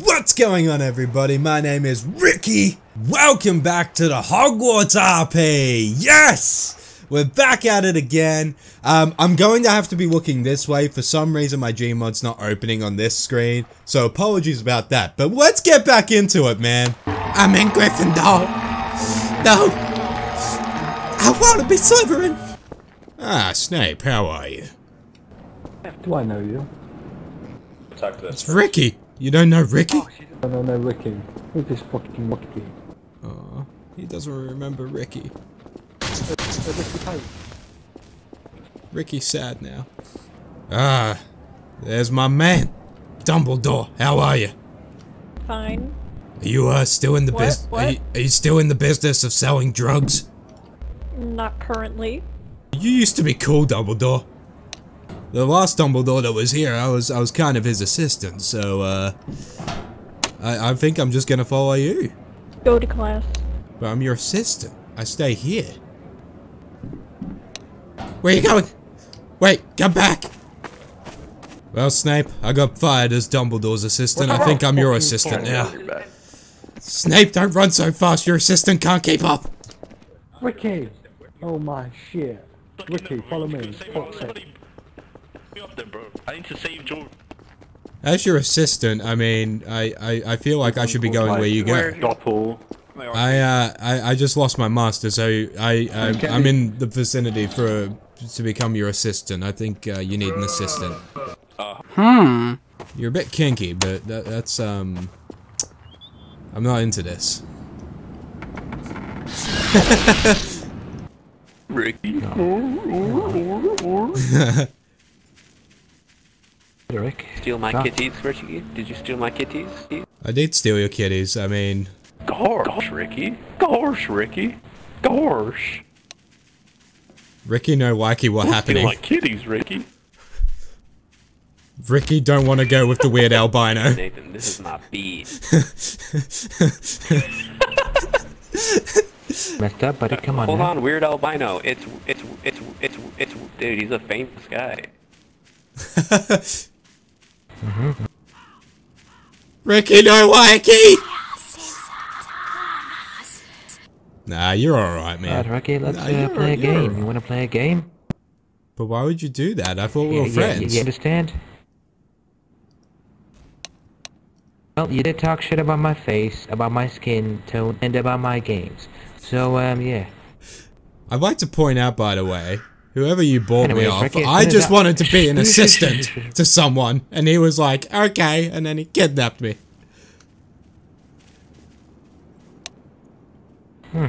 What's going on everybody? My name is Ricky. Welcome back to the Hogwarts RP. Yes! We're back at it again. Um, I'm going to have to be looking this way. For some reason my Gmod's not opening on this screen. So apologies about that. But let's get back into it, man. I'm in Gryffindor. No. I want to be Slytherin. Ah, Snape, how are you? Do I know you? Talk to this. It's Ricky. You don't know Ricky? I don't know Ricky. Who's this fucking Ricky? Aw, he doesn't remember Ricky. Ricky Pope. Ricky's sad now. Ah, there's my man. Dumbledore, how are you? Fine. Are you uh, still in the What? business? Are, What? you- are you still in the business of selling drugs? Not currently. You used to be cool, Dumbledore. The last Dumbledore that was here, I was I was kind of his assistant, so uh, I I think I'm just gonna follow you. Go to class. But I'm your assistant. I stay here. Where you going? Wait, come back! Well, Snape, I got fired as Dumbledore's assistant. I think I'm your assistant now. Snape, don't run so fast. Your assistant can't keep up. Ricky! Oh my shit. Ricky, follow me. Fuck's sake. Me up then, bro. I need to save George. As your assistant, I mean, I, I, I feel like I should be going where you go. Doppel. I, uh, I, I just lost my master, so I I I'm in the vicinity for to become your assistant. I think uh, you need an assistant. Hmm. You're a bit kinky, but that, that's um. I'm not into this. Ricky. Rick. Steal my Ah. kitties, Ricky? Did you steal my kitties? I did steal your kitties. I mean, Gosh, Ricky. Gosh, Ricky. Gosh. Ricky no likey what Steal happening. my kitties, Ricky. Ricky don't want to go with the weird albino. Nathan, this is my beat. Messed up, buddy. Come on Hold now. on, weird albino. It's, it's, it's, it's, it's, dude, he's a famous guy. Ricky no likey. Nah, you're alright, man. Alright, Ricky, let's Nah, uh, play a game. alright. You wanna play a game? But why would you do that? I thought we Yeah, were yeah, friends. you understand? Well, you did talk shit about my face, about my skin tone, and about my games. So, um, yeah. I'd like to point out, by the way, whoever you bought me off, I just wanted to be an assistant to someone, and he was like, okay, and then he kidnapped me. Hmm.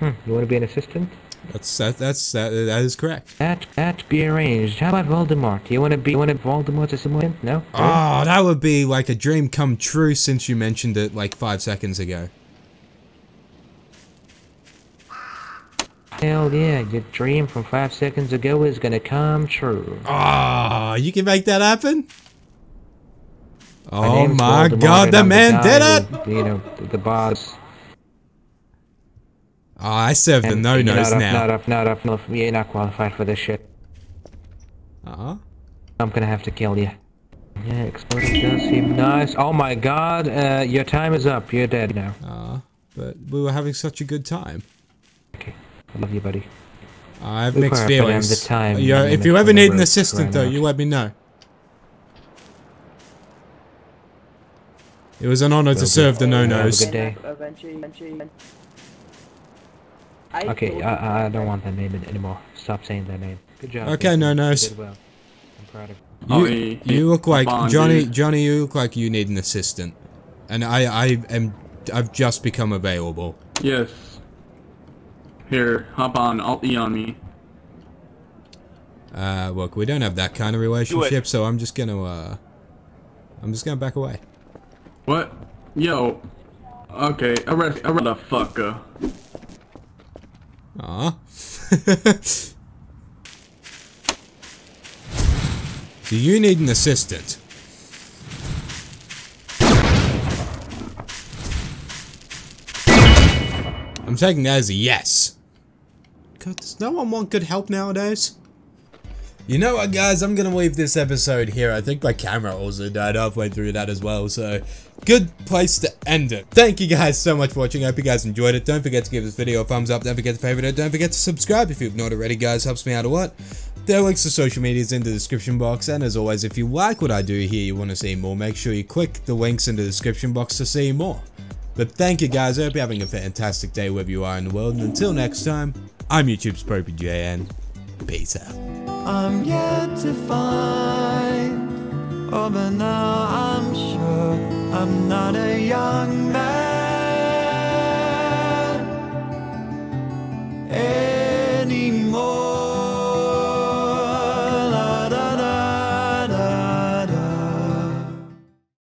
You wanna be an assistant? That's that, that's that, that is correct. That that be arranged. How about Voldemort? You wanna be you wanna Voldemort's assistant? No? Oh, that would be like a dream come true since you mentioned it like five seconds ago. Hell yeah, your dream from five seconds ago is gonna come true. Oh, you can make that happen? Oh name's my god, the I'm man guy did it! You know, the, the boss. Oh, I serve the no you're nos not up. Not up, not up, you're not qualified for this shit. Uh-huh. I'm gonna have to kill you. Yeah, exploding does seem nice. Oh my god, uh, your time is up. You're dead now. Uh, but we were having such a good time. Okay, I love you, buddy. I have Look mixed where I put in feelings. the time Yeah, if you ever need an assistant, though, now. you let me know. It was an honor to Will serve do. the Have a no-nos. good day. Okay, I, I don't want that name anymore. Stop saying that name. Good job. Okay, Jason. no-nos. You well. I'm proud of you. You, he- he- you look like Johnny. Johnny, you look like you need an assistant, and I, I am, I've just become available. Yes. Here, hop on. Alt E on me. Uh, look, we don't have that kind of relationship, so I'm just gonna, uh, I'm just gonna back away. What? Yo. Okay, arrest, arrest the fucker. Aw. Do you need an assistant? I'm taking that as a yes. God, does no one want good help nowadays? You know what, guys? I'm gonna leave this episode here. I think my camera also died halfway through that as well, so good place to end it. Thank you guys so much for watching. I hope you guys enjoyed it. Don't forget to give this video a thumbs up. Don't forget to favorite it. Don't forget to subscribe if you've not already, guys. Helps me out a lot. There are links to social medias in the description box, and as always, if you like what I do here, you want to see more, make sure you click the links in the description box to see more. But thank you guys, I hope you're having a fantastic day wherever you are in the world, and until next time, I'm YouTube's popeyJN. Peace out. I'm yet to find. Oh, but now I'm sure I'm not a young man.